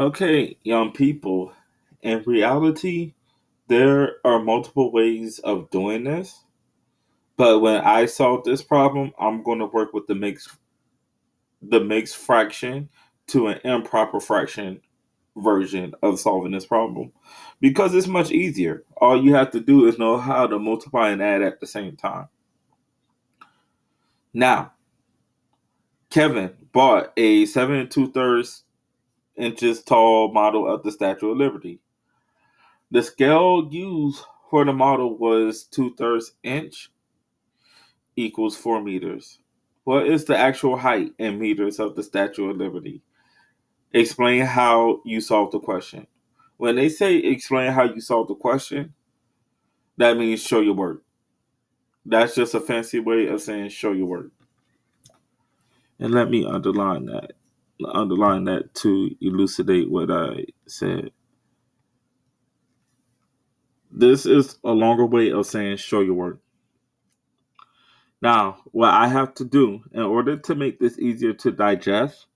Okay, young people, in reality, there are multiple ways of doing this. But when I solve this problem, I'm going to work with the mixed the mixed fraction to an improper fraction version of solving this problem because it's much easier. All you have to do is know how to multiply and add at the same time. Now, Kevin bought a seven and two thirds inches tall model of the Statue of Liberty. The scale used for the model was two thirds inch equals four meters. What is the actual height in meters of the Statue of Liberty? Explain how you solve the question. When they say explain how you solve the question, that means show your work. That's just a fancy way of saying show your work. And let me underline that. Underline that to elucidate what I said. This is a longer way of saying show your work. Now, what I have to do in order to make this easier to digest,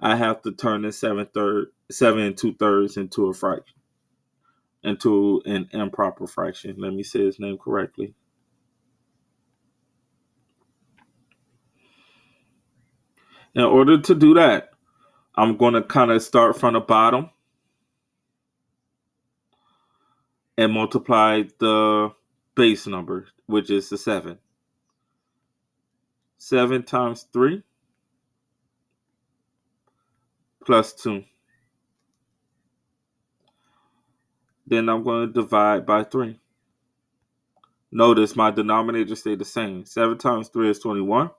I have to turn the seven third seven and two thirds into a fraction. Into an improper fraction. Let me say his name correctly. In order to do that, I'm going to kind of start from the bottom and multiply the base number, which is the 7. 7 times 3 plus 2. Then I'm going to divide by 3. Notice my denominator stay the same. 7 times 3 is 21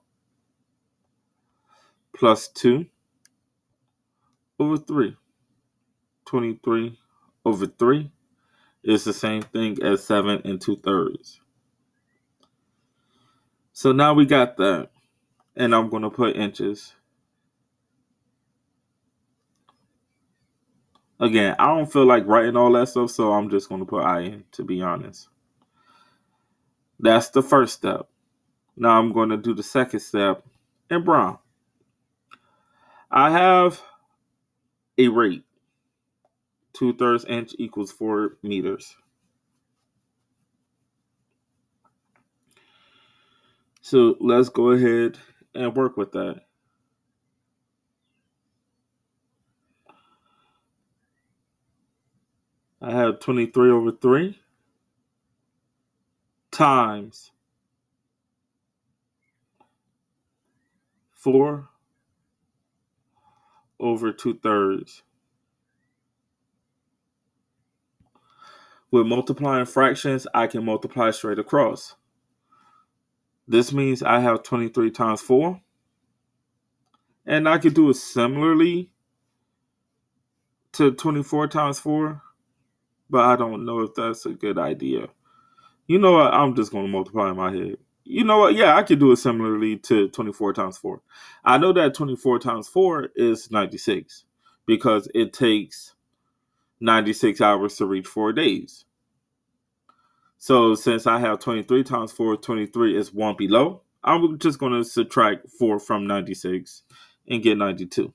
plus 2 over 3. 23 over 3 is the same thing as 7 and 2 thirds. So now we got that. And I'm going to put inches. Again, I don't feel like writing all that stuff, so I'm just going to put I in, to be honest. That's the first step. Now I'm going to do the second step in brown. I have a rate. Two thirds inch equals four meters. So let's go ahead and work with that. I have 23 over 3 times 4 over 2 thirds. With multiplying fractions, I can multiply straight across. This means I have 23 times 4. And I could do it similarly to 24 times 4, but I don't know if that's a good idea. You know what? I'm just going to multiply in my head. You know what? Yeah, I could do it similarly to 24 times 4. I know that 24 times 4 is 96 because it takes 96 hours to reach four days. So since I have 23 times 4, 23 is 1 below, I'm just going to subtract 4 from 96 and get 92.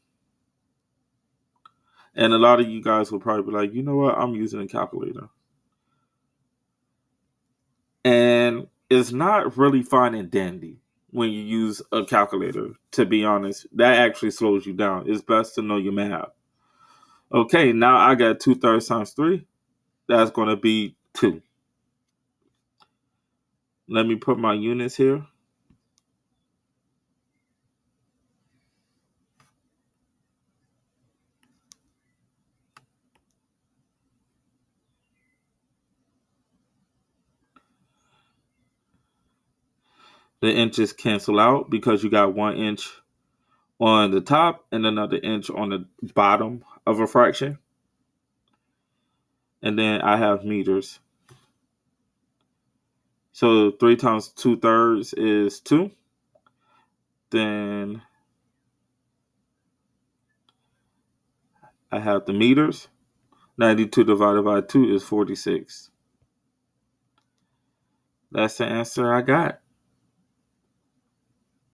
And a lot of you guys will probably be like, you know what? I'm using a calculator. And it's not really fine and dandy when you use a calculator, to be honest. That actually slows you down. It's best to know your math. Okay, now I got 2 thirds times 3. That's going to be 2. Let me put my units here. The inches cancel out because you got one inch on the top and another inch on the bottom of a fraction. And then I have meters. So three times two thirds is two. Then I have the meters. 92 divided by 2 is 46. That's the answer I got.